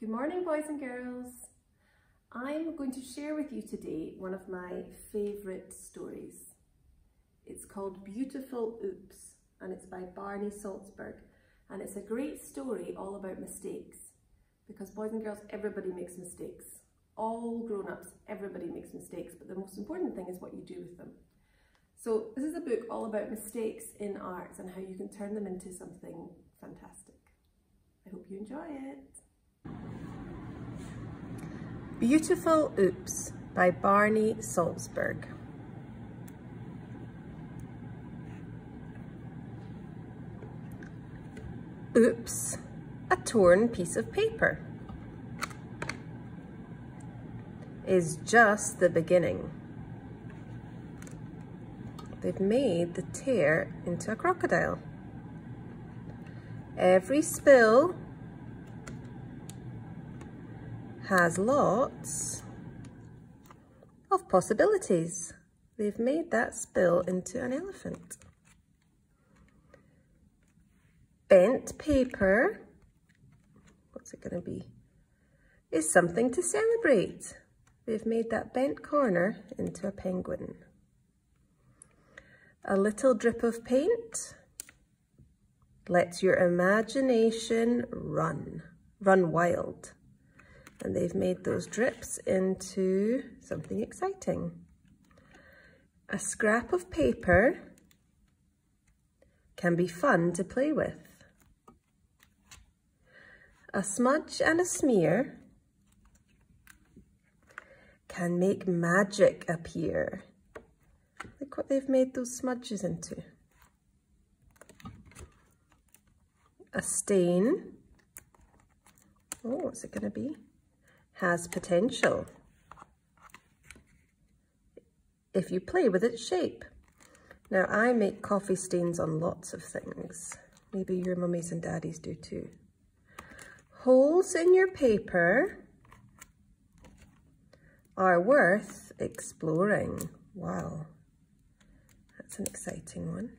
Good morning boys and girls. I'm going to share with you today one of my favourite stories. It's called Beautiful Oops and it's by Barney Saltzberg and it's a great story all about mistakes because boys and girls everybody makes mistakes. All grown-ups everybody makes mistakes but the most important thing is what you do with them. So this is a book all about mistakes in arts and how you can turn them into something fantastic. I hope you enjoy it. Beautiful Oops by Barney Saltzberg. Oops, a torn piece of paper is just the beginning. They've made the tear into a crocodile. Every spill has lots of possibilities. They've made that spill into an elephant. Bent paper, what's it going to be, is something to celebrate. They've made that bent corner into a penguin. A little drip of paint lets your imagination run, run wild and they've made those drips into something exciting. A scrap of paper can be fun to play with. A smudge and a smear can make magic appear. Look what they've made those smudges into. A stain. Oh, what's it going to be? Has potential if you play with its shape. Now I make coffee stains on lots of things. Maybe your mummies and daddies do too. Holes in your paper are worth exploring. Wow, that's an exciting one.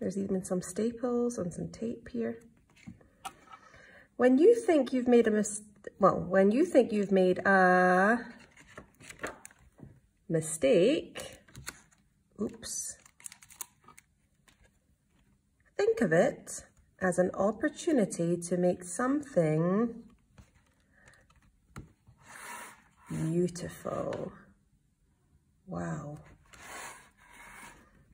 There's even some staples and some tape here. When you think you've made a mis well, when you think you've made a mistake, oops, think of it as an opportunity to make something beautiful. Wow.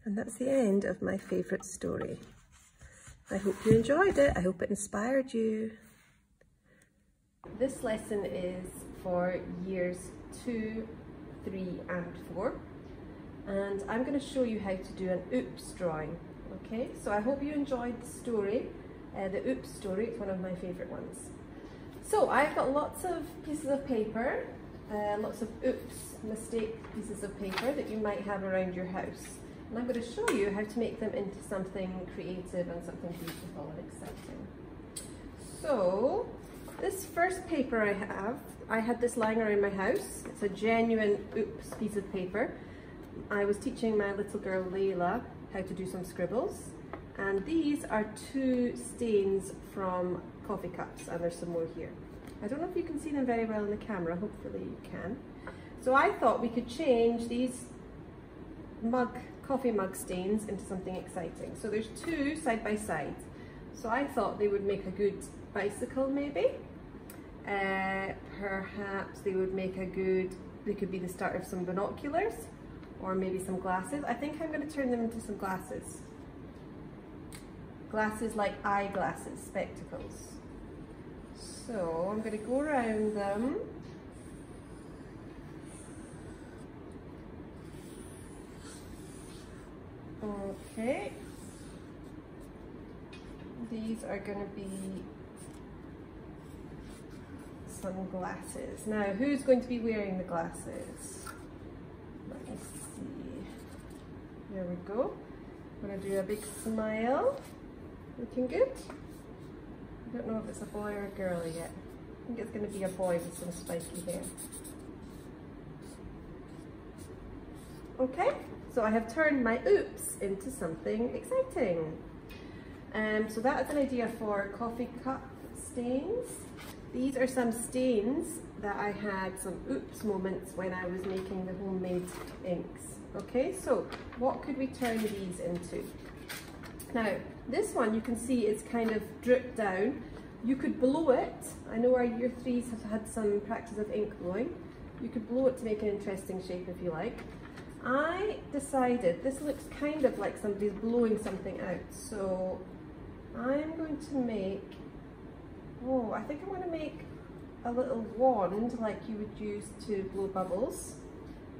And that's the end of my favourite story. I hope you enjoyed it. I hope it inspired you. This lesson is for years two, three and four. And I'm going to show you how to do an oops drawing. Okay, so I hope you enjoyed the story, uh, the oops story, it's one of my favorite ones. So I've got lots of pieces of paper, uh, lots of oops mistake pieces of paper that you might have around your house. And I'm going to show you how to make them into something creative and something beautiful and exciting. So this first paper I have, I had this lying around my house. It's a genuine oops piece of paper. I was teaching my little girl Layla how to do some scribbles. And these are two stains from coffee cups and there's some more here. I don't know if you can see them very well in the camera, hopefully you can. So I thought we could change these mug, coffee mug stains into something exciting. So there's two side by side. So I thought they would make a good bicycle maybe. Uh, perhaps they would make a good, they could be the start of some binoculars or maybe some glasses. I think I'm going to turn them into some glasses. Glasses like eyeglasses, spectacles. So I'm going to go around them. Okay. These are going to be some glasses. Now, who's going to be wearing the glasses? Let me see. There we go. I'm to do a big smile. Looking good? I don't know if it's a boy or a girl yet. I think it's to be a boy with some spiky hair. Okay, so I have turned my oops into something exciting. Um, so that is an idea for coffee cup stains. These are some stains that I had some oops moments when I was making the homemade inks. Okay, so what could we turn these into? Now, this one you can see it's kind of dripped down. You could blow it. I know our year threes have had some practice of ink blowing. You could blow it to make an interesting shape if you like. I decided this looks kind of like somebody's blowing something out. So I'm going to make, oh, I think I'm going to make a little wand like you would use to blow bubbles.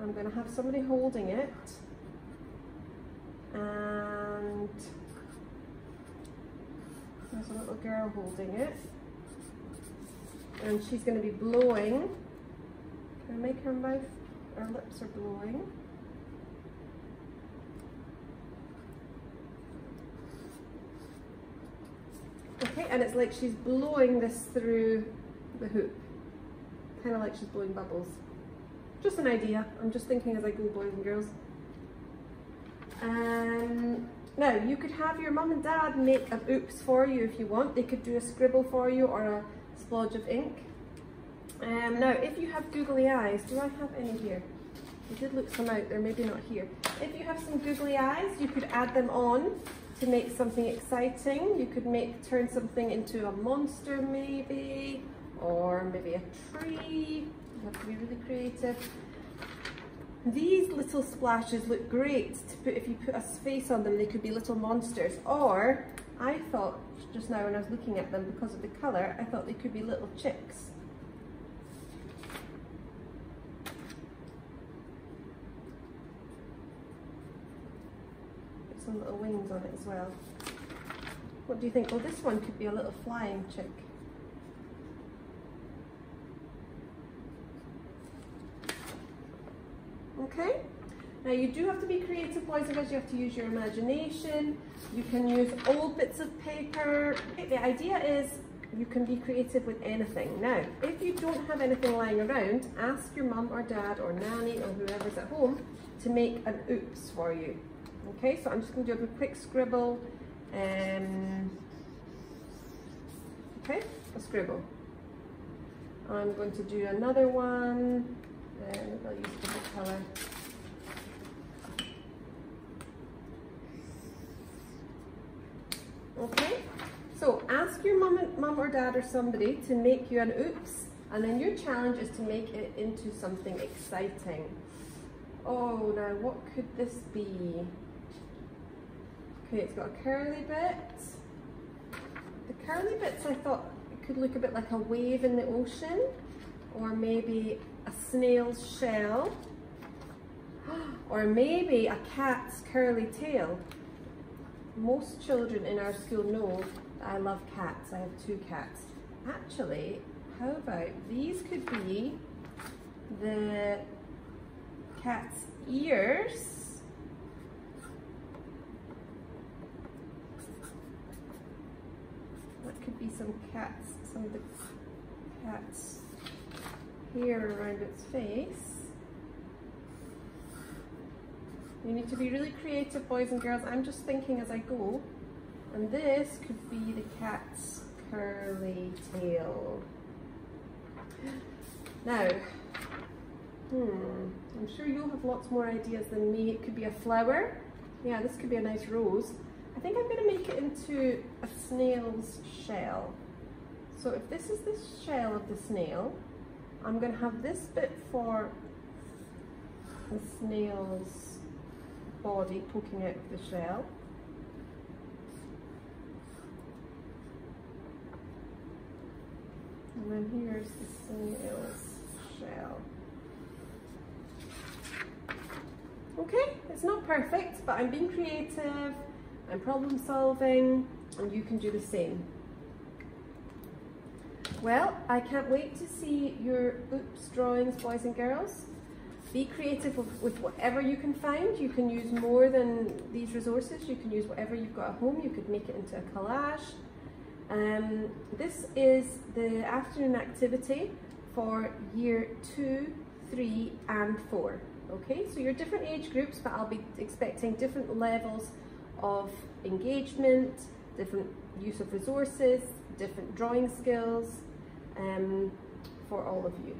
I'm going to have somebody holding it and there's a little girl holding it and she's going to be blowing. Can I make her mouth, her lips are blowing. Okay, and it's like she's blowing this through the hoop. Kind of like she's blowing bubbles. Just an idea. I'm just thinking as I go, boys and girls. Um, now, you could have your mum and dad make an oops for you if you want. They could do a scribble for you or a splodge of ink. Um, now, if you have googly eyes, do I have any here? I did look some out, they're maybe not here. If you have some googly eyes, you could add them on to make something exciting. You could make turn something into a monster maybe, or maybe a tree. You have to be really creative. These little splashes look great to put, if you put a face on them, they could be little monsters. Or, I thought just now when I was looking at them, because of the colour, I thought they could be little chicks. Some little wings on it as well. What do you think? Well, this one could be a little flying chick. Okay? Now you do have to be creative boys and girls, you have to use your imagination. You can use old bits of paper. The idea is you can be creative with anything. Now, if you don't have anything lying around, ask your mum or dad or nanny or whoever's at home to make an oops for you. Okay, so I'm just going to do a quick scribble. Um, okay, a scribble. I'm going to do another one and I'll use different colour. Okay, so ask your mum, mum or dad or somebody to make you an oops and then your challenge is to make it into something exciting. Oh, now what could this be? Okay, it's got a curly bit. The curly bits I thought could look a bit like a wave in the ocean or maybe a snail's shell, or maybe a cat's curly tail. Most children in our school know that I love cats. I have two cats. Actually, how about these could be the cat's ears. That could be some cats, some of the cats here around its face. You need to be really creative, boys and girls. I'm just thinking as I go. And this could be the cat's curly tail. Now, hmm, I'm sure you'll have lots more ideas than me. It could be a flower. Yeah, this could be a nice rose. I think I'm going to make it into a snail's shell. So if this is the shell of the snail, I'm going to have this bit for the snail's body poking out of the shell. And then here's the snail's shell. Okay, it's not perfect, but I'm being creative, I'm problem solving, and you can do the same. Well, I can't wait to see your oops drawings, boys and girls. Be creative with, with, whatever you can find. You can use more than these resources. You can use whatever you've got at home. You could make it into a collage. Um, this is the afternoon activity for year two, three, and four. Okay, so you're different age groups, but I'll be expecting different levels of engagement, different use of resources, different drawing skills um, for all of you.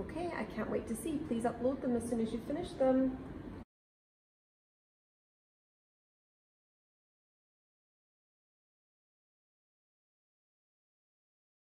Okay, I can't wait to see. Please upload them as soon as you finish them.